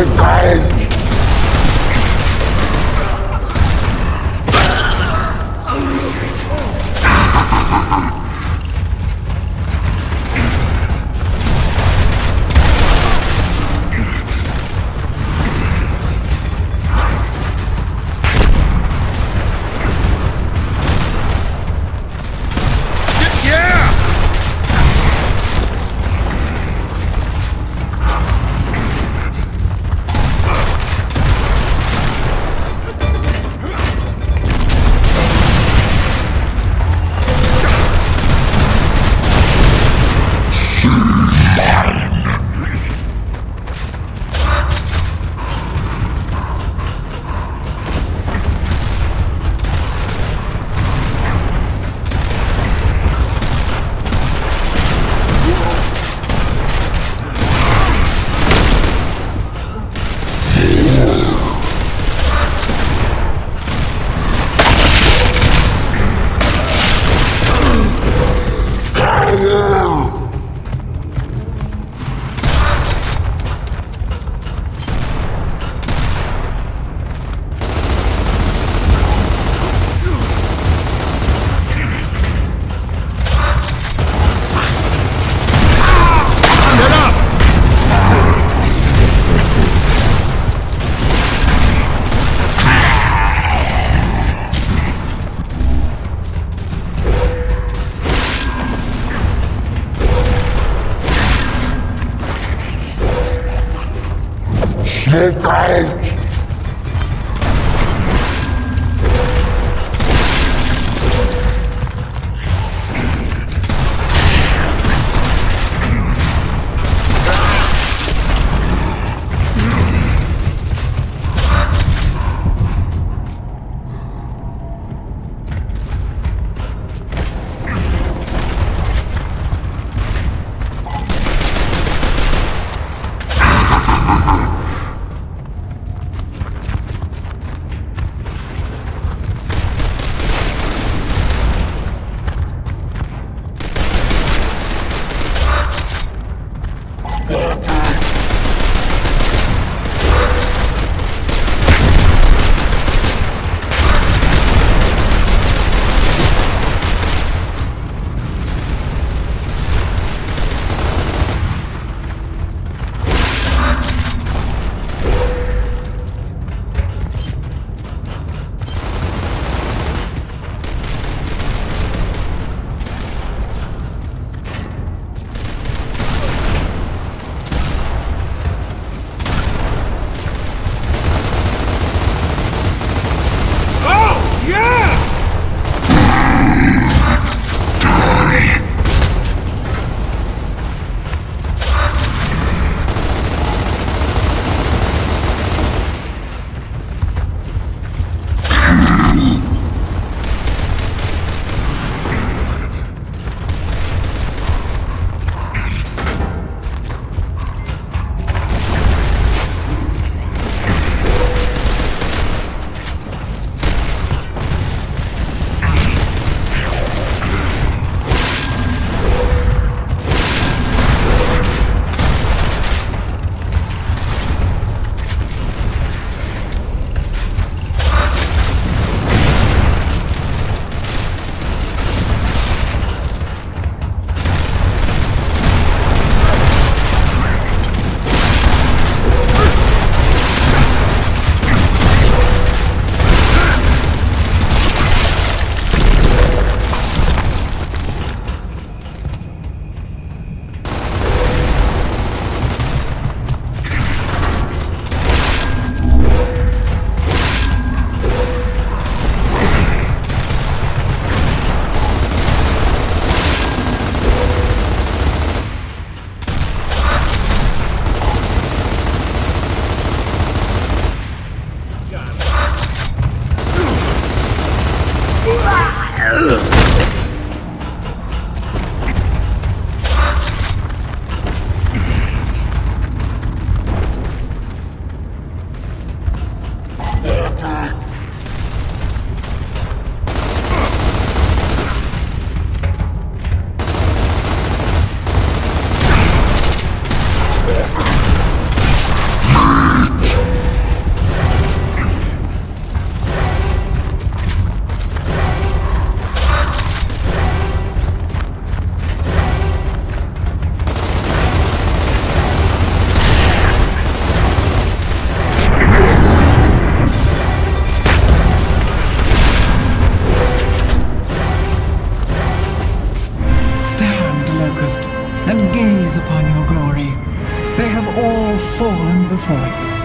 It's Snake gaze upon your glory. They have all fallen before you.